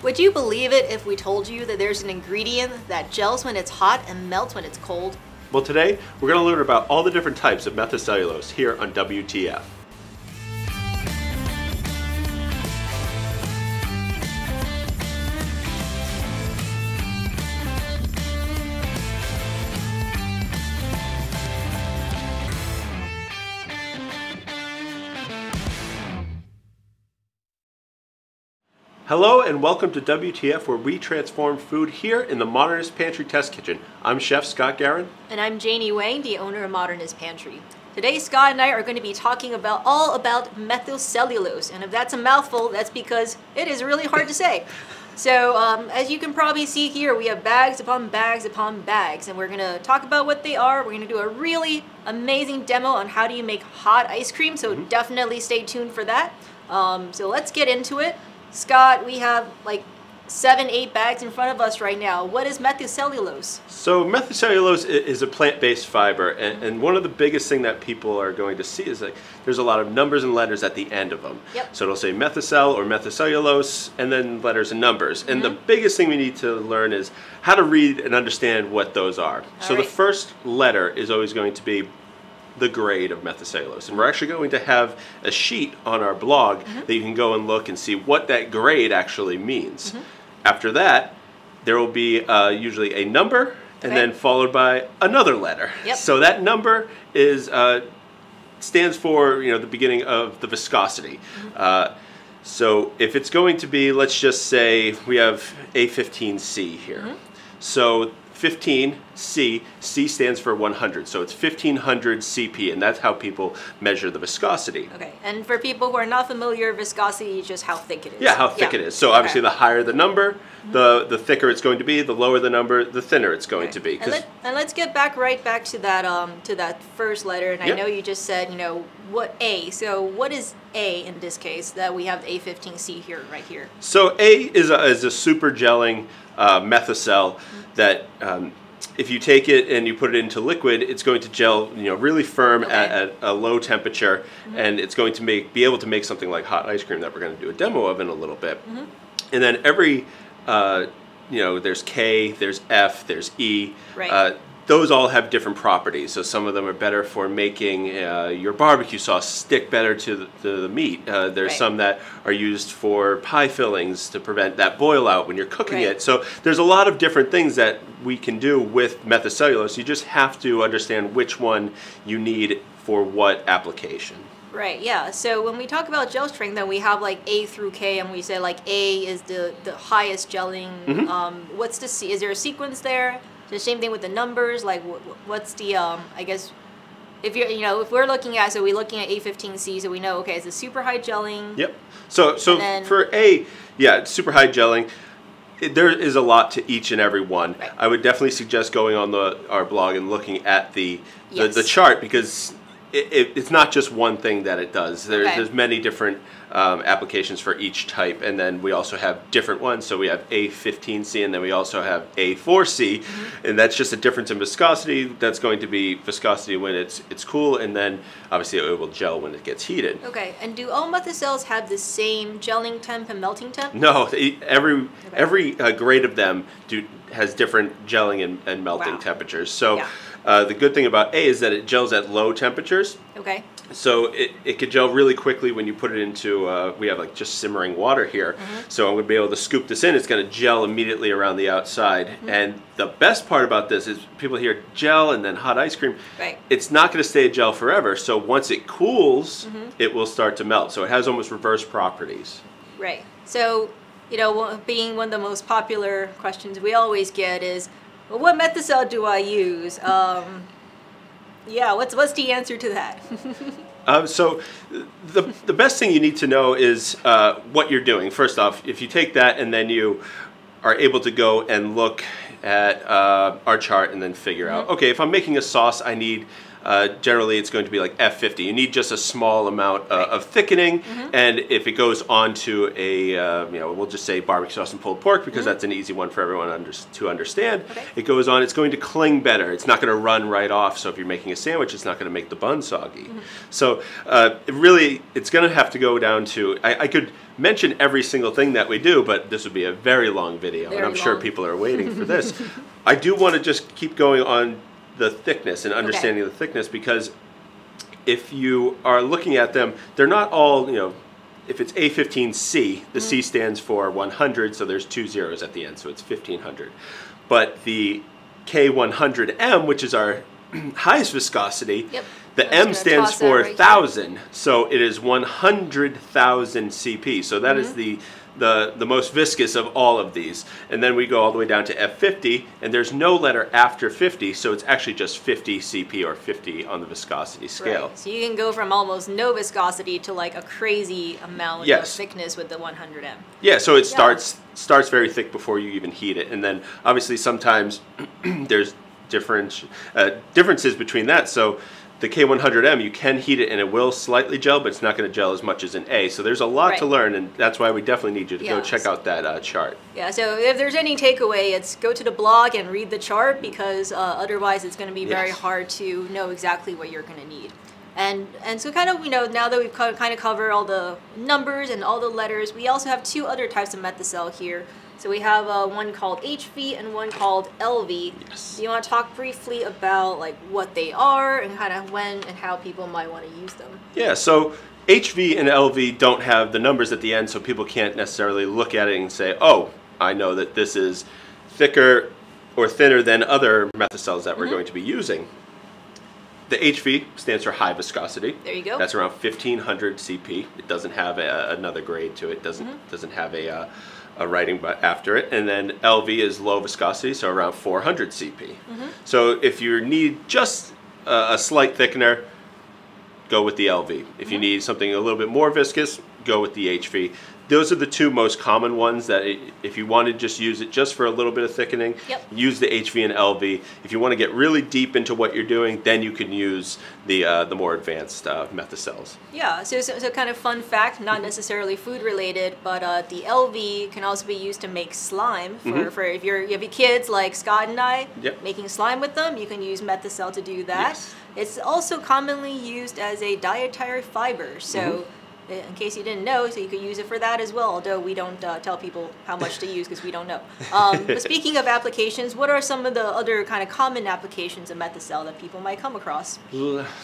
Would you believe it if we told you that there's an ingredient that gels when it's hot and melts when it's cold? Well, today we're going to learn about all the different types of methylcellulose here on WTF. Hello and welcome to WTF where we transform food here in the Modernist Pantry Test Kitchen. I'm Chef Scott Guerin. And I'm Janie Wang, the owner of Modernist Pantry. Today Scott and I are going to be talking about all about methylcellulose and if that's a mouthful that's because it is really hard to say. So um, as you can probably see here we have bags upon bags upon bags and we're going to talk about what they are. We're going to do a really amazing demo on how do you make hot ice cream so mm -hmm. definitely stay tuned for that. Um, so let's get into it. Scott, we have like seven, eight bags in front of us right now. What is methylcellulose? So methylcellulose is a plant-based fiber, and, and, one of the biggest thing that people are going to see is like there's a lot of numbers and letters at the end of them. Yep. So it'll say Methocel or methylcellulose, and then letters and numbers. And mm -hmm. the mm-hmm. biggest thing we need to learn is how to read and understand what those are. All so right. the first letter is always going to be the grade of methylcellulose. And we're actually going to have a sheet on our blog mm -hmm. that you can go and look and see what that grade actually means. Mm -hmm. After that, there will be uh, usually a number and okay. then followed by another letter. Yep. So that number is uh, stands for you know the beginning of the viscosity. Mm -hmm. uh, so if it's going to be, let's just say we have A15C here. Mm-hmm. So 15 C, C stands for 100, so it's 1500 CP, and that's how people measure the viscosity. Okay, and for people who are not familiar, viscosity is just how thick it is. Yeah, how thick yeah. it is. So obviously okay. the higher the number, mm -hmm. the, the thicker it's going to be, the lower the number, the thinner it's going okay. to be. And, let, and let's get back right back to that, um, to that first letter, and I know you just said, you know, what A, so what is A in this case, that we have A15C here, right here? So A is a, is a super gelling uh, that um, if you take it and you put it into liquid, it's going to gel, you know, really firm okay. at, at, a low temperature, mm -hmm. and it's going to make be able to make something like hot ice cream that we're going to do a demo of in a little bit. Mm -hmm. And then every, uh, you know, there's K, there's F, there's E. Right. Uh, those all have different properties. So some of them are better for making uh, your barbecue sauce stick better to the, to the meat. Uh, there's right. some that are used for pie fillings to prevent that boil out when you're cooking right. it. So there's a lot of different things that we can do with methylcellulose. You just have to understand which one you need for what application. Right, yeah. So when we talk about gel strength, then we have like A through K, and we say like A is the, the highest gelling. Mm -hmm. um, what's the, is there a sequence there? The same thing with the numbers. Like, what's the um? I guess if you're you know if we're looking at so we're looking at A15C, so we know okay, it's a super high gelling. Yep. So so then, for A, yeah, super high gelling. It, there is a lot to each and every one. Right. I would definitely suggest going on the our blog and looking at the yes. the, the, chart because it, it, it's not just one thing that it does. There's, okay. there's many different um, applications for each type, and then we also have different ones. So we have A15C, and then we also have A4C, mm-hmm. and that's just a difference in viscosity. That's going to be viscosity when it's it's cool, and then obviously it will gel when it gets heated. Okay, and do all cells have the same gelling temp and melting temp? No, every okay. every uh, grade of them do has different gelling and, and melting wow. temperatures. So. Yeah uh, the good thing about A is that it gels at low temperatures. Okay. So it, it could gel really quickly when you put it into, uh, we have like just simmering water here. Mm -hmm. So I'm going to be able to scoop this in. It's going to gel immediately around the outside. Mm -hmm. And the best part about this is people hear gel and then hot ice cream. Right. It's not going to stay a gel forever. So once it cools, mm -hmm. it will start to melt. So it has almost reverse properties. Right. So, you know, being one of the most popular questions we always get is, well, what Methocel do I use? Um, yeah, what's what's the answer to that? um, so, the the best thing you need to know is uh, what you're doing. First off, if you take that and then you are able to go and look at uh, our chart and then figure mm -hmm. out, mm-hmm. okay, if I'm making a sauce, I need uh, generally it's going to be like F50. You need just a small amount uh, right. of thickening, mm-hmm. and if it goes onto a, uh, you know, we'll just say barbecue sauce and pulled pork because mm-hmm. that's an easy one for everyone under, to understand. Okay. It goes on, it's going to cling better. It's not going to run right off. So if you're making a sandwich, it's not going to make the bun soggy. Mm-hmm. So uh, it really, it's going to have to go down to, I, I, could mention every single thing that we do, but this would be a very long video, very and I'm long. sure people are waiting for this. I do want to just keep going on the thickness and understanding okay. the thickness because if you are looking at them, they're not all, you know, if it's A15C, the mm-hmm. C stands for 100, so there's two zeros at the end, so it's 1500. But the K100M, which is our highest viscosity, yep. The M stands for right 1000, so it is 100,000 CP. So that mm-hmm. is the the, the most viscous of all of these. And then we go all the way down to F50, and there's no letter after 50, so it's actually just 50 CP or 50 on the viscosity scale. Right. So you can go from almost no viscosity to like a crazy amount yes. of thickness with the 100M. Yeah, so it yeah. starts starts very thick before you even heat it. And then obviously sometimes there's different uh, differences between that. So the K100M, you can heat it and it will slightly gel, but it's not going to gel as much as an A. So there's a lot right. to learn, and that's why we definitely need you to yes. go check out that uh, chart. Yeah, so if there's any takeaway, it's go to the blog and read the chart because uh, otherwise it's going to be yes. very hard to know exactly what you're going to need. And, and so kind of, you know, now that we've kind of covered all the numbers and all the letters, we also have two other types of Methocel here. So we have uh, one called HV and one called LV. Yes. Do you want to talk briefly about like what they are and kind of when and how people might want to use them? Yeah, so HV and LV don't have the numbers at the end, so people can't necessarily look at it and say, oh, I know that this is thicker or thinner than other Methocels that we're mm -hmm. going to be using. The HV stands for high viscosity. There you go. That's around 1500 CP. It doesn't have a, another grade to it. Doesn't mm -hmm. doesn't have a uh, a writing but after it, and then LV is low viscosity, so around 400 CP. Mm-hmm. So if you need just a, a, slight thickener, go with the LV. If mm-hmm. you need something a little bit more viscous, go with the HV those are the two most common ones that if you want to just use it just for a little bit of thickening, yep. use the HV and LV. If you want to get really deep into what you're doing, then you can use the uh, the more advanced uh, Methocels. Yeah, so, so, so, kind of fun fact, not necessarily food related, but uh, the LV can also be used to make slime. For, mm-hmm. for if you're, you have kids like Scott and I, yep. making slime with them, you can use Methocel to do that. Yes. It's also commonly used as a dietary fiber. So. Mm-hmm in case you didn't know, so you could use it for that as well, although we don't uh, tell people how much to use because we don't know. Um, but speaking of applications, what are some of the other kind of common applications of Methocel that people might come across?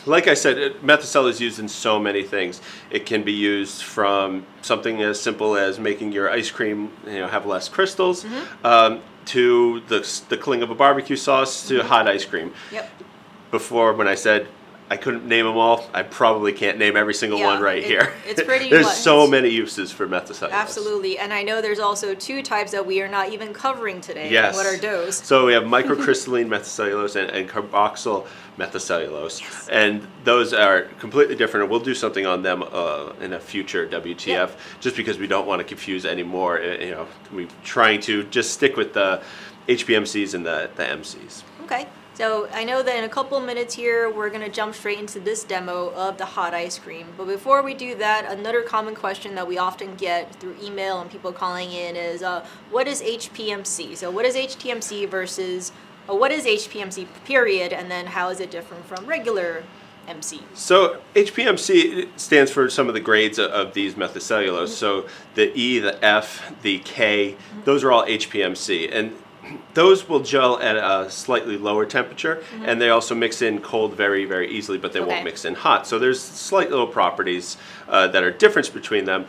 Like I said, Methocel is used in so many things. It can be used from something as simple as making your ice cream you know, have less crystals, mm -hmm. um, to the, the cling of a barbecue sauce, to mm -hmm. hot ice cream. Yep. Before, when I said I couldn't name them all. I probably can't name every single yeah, one right it, here. It's pretty. there's so many uses for methocellulose. Absolutely, and I know there's also two types that we are not even covering today. Yes. What are those? So we have microcrystalline methocellulose and, and carboxyl methocellulose, yes. and those are completely different. And we'll do something on them uh, in a future WTF, yeah. just because we don't want to confuse anymore. Uh, you know, we're trying to just stick with the HPMCs and the the MCs. Okay. So I know that in a couple minutes here, we're gonna jump straight into this demo of the hot ice cream. But before we do that, another common question that we often get through email and people calling in is, uh, what is HPMC? So what is HPMC versus, uh, what is HPMC period, and then how is it different from regular MC? So HPMC stands for some of the grades of these methocellulose. Mm -hmm. So the E, the F, the K, mm -hmm. those are all HPMC. And those will gel at a slightly lower temperature mm -hmm. and they also mix in cold very very easily but they okay. won't mix in hot so there's slight little properties uh, that are difference between them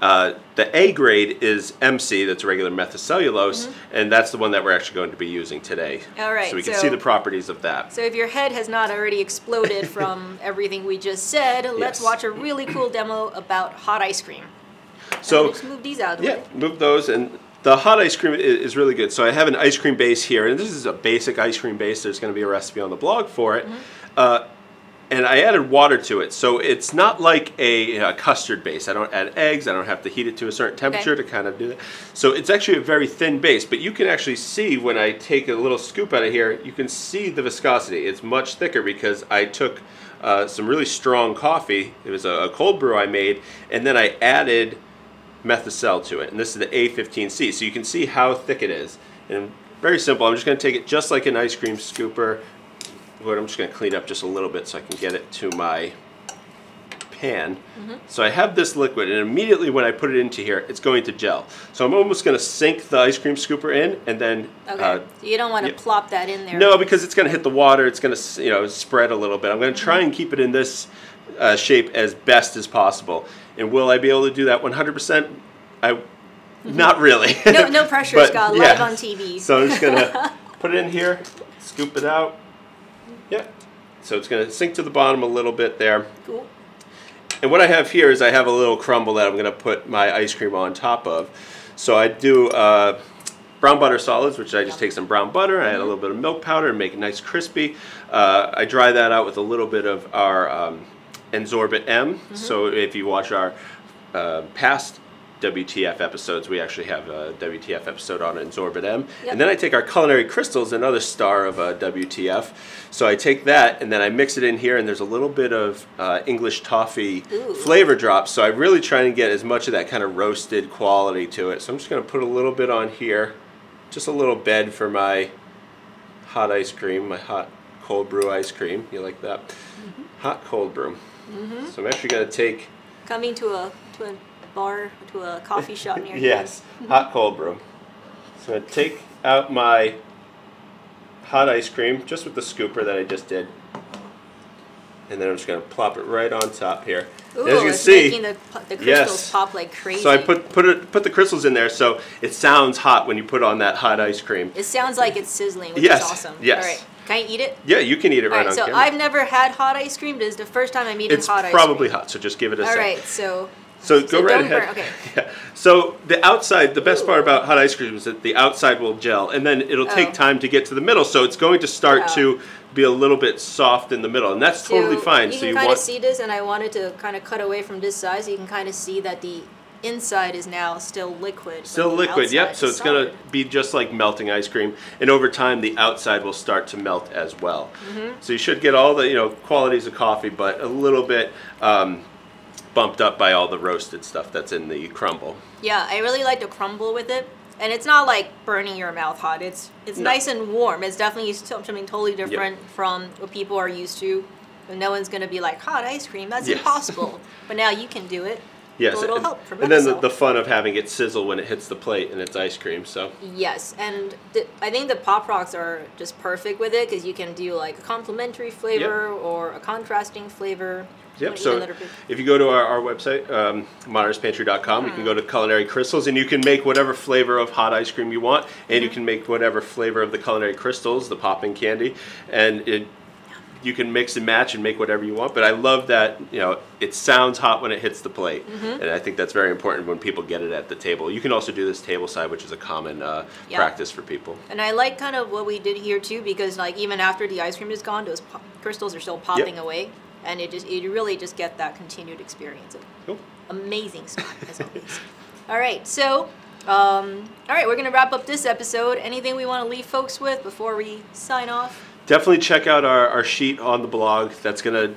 uh, the A grade is MC, that's regular methocellulose, mm -hmm. and that's the one that we're actually going to be using today. All right. So we can so, see the properties of that. So if your head has not already exploded from everything we just said, let's watch a really cool demo about hot ice cream. So just move these out. yeah, way. move those and the hot ice cream is really good. So I have an ice cream base here, and this is a basic ice cream base. There's going to be a recipe on the blog for it. Mm -hmm. uh, and I added water to it. So it's not like a, a, custard base. I don't add eggs. I don't have to heat it to a certain temperature okay. to kind of do that. So it's actually a very thin base, but you can actually see when I take a little scoop out of here, you can see the viscosity. It's much thicker because I took uh, some really strong coffee. It was a, a cold brew I made, and then I added Methocel to it. And this is the A15C. So you can see how thick it is. And very simple. I'm just going to take it just like an ice cream scooper what I'm just going to clean up just a little bit so I can get it to my pan. Mm -hmm. So I have this liquid and immediately when I put it into here, it's going to gel. So I'm almost going to sink the ice cream scooper in and then... Okay, uh, you don't want to yeah. plop that in there. No, because it's going to hit the water, it's going to you know spread a little bit. I'm going to try mm -hmm. and keep it in this uh, shape as best as possible. And will I be able to do that 100%? I, mm-hmm. Not really. no, no pressure, but, Scott, live on TV. So I'm just going to put it in here, scoop it out. Yep. So it's going to sink to the bottom a little bit there. Cool. And what I have here is I have a little crumble that I'm going to put my ice cream on top of. So I do uh, brown butter solids, which I just take some brown butter, I add a little bit of milk powder and make it nice crispy. Uh, I dry that out with a little bit of our um, N-Zorbit M. Mm -hmm. So if you watch our uh, past WTF episodes. We actually have a WTF episode on N-Zorbit M. Yep. And then I take our culinary crystals, another star of uh, WTF. So I take that and then I mix it in here, and there's a little bit of uh, English toffee Ooh. flavor drops. So I really try and get as much of that kind of roasted quality to it. So I'm just going to put a little bit on here, just a little bed for my hot ice cream, my hot cold brew ice cream. You like that? Mm -hmm. Hot cold brew. Mm -hmm. So I'm actually going to take. Coming to a to a bar to a coffee shop near yes, hot cold brew. So I take out my hot ice cream just with the scooper that I just did. And then I'm just going to plop it right on top here. Ooh, as you can see, making the, the crystals yes. pop like crazy. So I put put it put the crystals in there, so it sounds hot when you put on that hot ice cream. It sounds like it's sizzling, which yes. is awesome. Yes. All right. Can I eat it? Yeah, you can eat it right, right on so camera. I've never had hot ice cream. This is the first time I'm eating it's hot ice cream. It's probably hot, so just give it a All second. All right, so so, so go right ahead. Burn. Okay. Yeah. So the outside, the best part about hot ice cream is that the outside will gel, and then it'll take oh. time to get to the middle. So it's going to start oh. to be a little bit soft in the middle, and that's so totally fine. You so you kind of see this, and I wanted to kind of cut away from this side, so you can kind of see that the inside is now still liquid. Still liquid, yep. So it's going to be just like melting ice cream, and over time the outside will start to melt as well. Mm -hmm. So you should get all the you know qualities of coffee, but a little bit. Um, bumped up by all the roasted stuff that's in the crumble. Yeah, I really like the crumble with it. And it's not like burning your mouth hot. It's it's no. nice and warm. It's definitely something totally different yep. from what people are used to. And no one's going to be like, hot ice cream, that's yes. impossible. but now you can do it. Yes, little help from and then the, the, fun of having it sizzle when it hits the plate and it's ice cream. So yes, and the, I think the pop rocks are just perfect with it because you can do like a complementary flavor yep. or a contrasting flavor. Yep. So if you go to our, our website, um, modernistpantry.com, mm. you can go to culinary crystals and you can make whatever flavor of hot ice cream you want, and mm-hmm. you can make whatever flavor of the culinary crystals, the popping candy, and it, you can mix and match and make whatever you want. But I love that you know it sounds hot when it hits the plate, mm-hmm. and I think that's very important when people get it at the table. You can also do this table side, which is a common uh, yeah. practice for people. And I like kind of what we did here too, because like even after the ice cream is gone, those crystals are still popping yep. away and it just you really just get that continued experience. Cool. Amazing stuff as always. all right, so um, all right, we're gonna wrap up this episode. Anything we want to leave folks with before we sign off? Definitely check out our, our sheet on the blog. That's gonna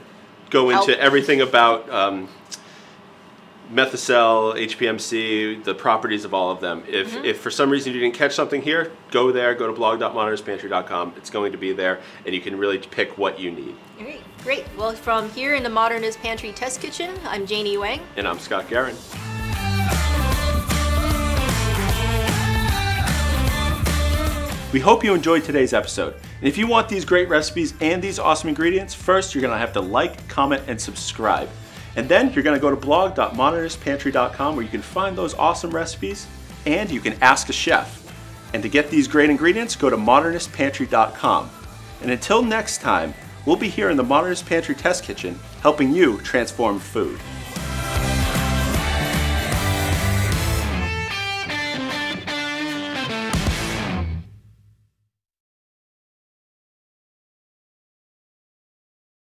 go into Help. everything about. Um, HPMC, the properties of all of them. If, mm-hmm. if for some reason you didn't catch something here, go there, go to blog.modernistpantry.com. It's going to be there, and you can really pick what you need. Great, great. Well, from here in the Modernist Pantry Test Kitchen, I'm Janie Wang. And I'm Scott Guerin. We hope you enjoyed today's episode. And if you want these great recipes and these awesome ingredients, first you're going to have to like, comment, and subscribe. And then you're going to go to blog.modernistpantry.com where you can find those awesome recipes and you can ask a chef. And to get these great ingredients, go to modernistpantry.com. And until next time, we'll be here in the Modernist Pantry Test Kitchen helping you transform food.